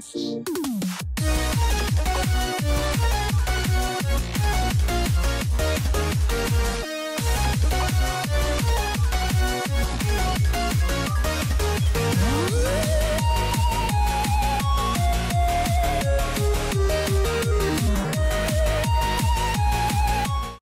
See.